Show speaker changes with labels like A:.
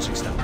A: così sta.